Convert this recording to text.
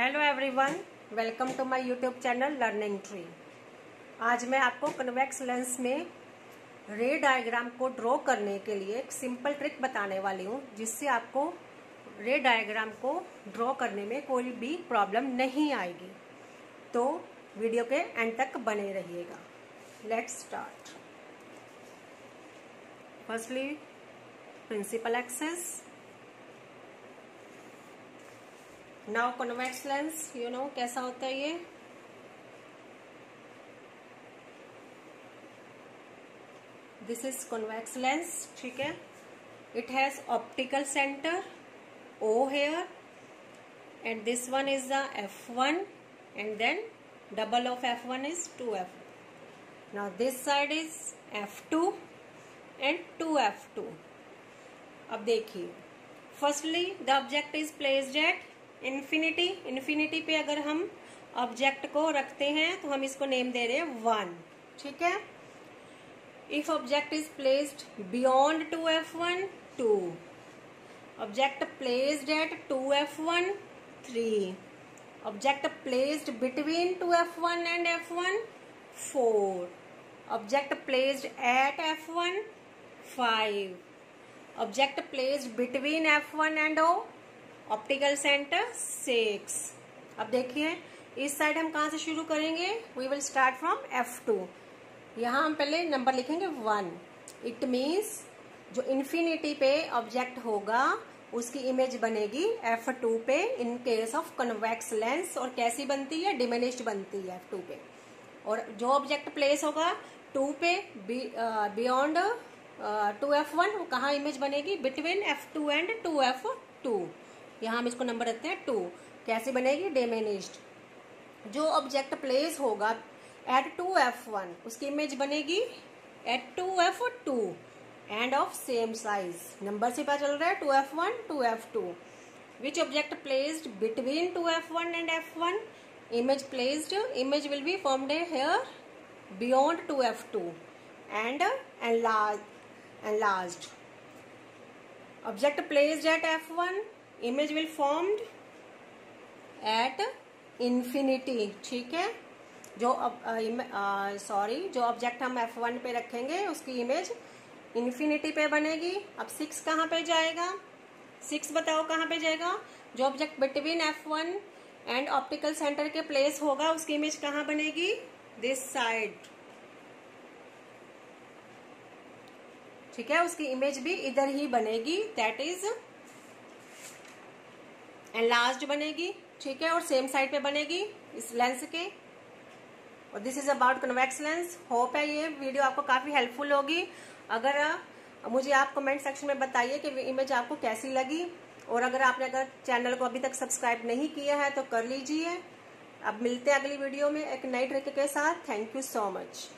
Hello everyone welcome to my YouTube channel learning tree आज मैं आपको कन्वेक्स लेंस में रे डायग्राम को ड्रॉ करने के लिए एक सिंपल ट्रिक बताने वाली हूँ, जिससे आपको रे डायग्राम को ड्रॉ करने में कोई भी प्रॉब्लम नहीं आएगी। तो वीडियो के एंड तक बने रहिएगा। Let's start firstly principal axes now convex lens you know कैसा होता है ये? दिस इज़ कॉन्वेक्स लेंस ठीक है? It has optical centre O here and this one is the F one and then double of F one is two F now this side is F two and two F two अब देखिए। Firstly the object is placed at infinity infinity पे अगर हम object को रखते हैं तो हम इसको नेम दे रहे हैं वन ठीक है? If object is placed beyond two F one two object placed at two F one three object placed between two F one and F one four object placed at F one five object placed between F one and O optical centre six. अब देखिए, इस side हम कहा से शुरू करेंगे? We will start from F two यहाँ हम पहले नंबर लिखेंगे वन इट मीन्स जो इन्फिनिटी पे ऑब्जेक्ट होगा, उसकी इमेज बनेगी एफ़ टू पे in case of convex lens और कैसी बनती है? डिमिनिश्ड बनती है एफ़ टू पे। और जो ऑब्जेक्ट प्लेस होगा टू पे बियॉन्ड टू एफ़ वन कहा इमेज बनेगी? Between F two and two F two यहाँ हम इसको नंबर रखते हैं टू कैसे बनेगी? डेमेनिस्ड जो ऑब्जेक्ट प्लेस होगा एट टू एफ़ वन उसकी इमेज बनेगी at two F two and of same size number से पता चल रहा है two F one two F two which object placed between two F one and F one image placed, image will be formed here beyond 2f2 and enlarged enlarged. Object placed at f1 image will formed at infinity ठीक है? जो sorry जो object हम F one पे रखेंगे, उसकी image infinity पे बनेगी। अब सिक्स कहाँ पे जाएगा? सिक्स बताओ कहाँ पे जाएगा? जो object between F one and optical centre के प्लेस होगा, उसकी इमेज कहाँ बनेगी? दिस साइड ठीक है? उसकी इमेज भी इधर ही बनेगी दैट इज़ एंड लास्ट बनेगी, ठीक है, और सेम साइड पे बनेगी इस लेंस के। और this is about convex lens hope है ये वीडियो आपको काफ़ी हेल्पफुल होगी। अगर, मुझे आप कमेंट सेक्शन में बताइए कि इमेज आपको कैसी लगी। और अगर आपने अगर चैनल को अभी तक सब्सक्राइब नहीं किया है तो कर लीजिए। अब मिलते हैं अगली वीडियो में एक नई ट्रिक के साथ। Thank you so much